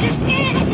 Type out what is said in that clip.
just get it.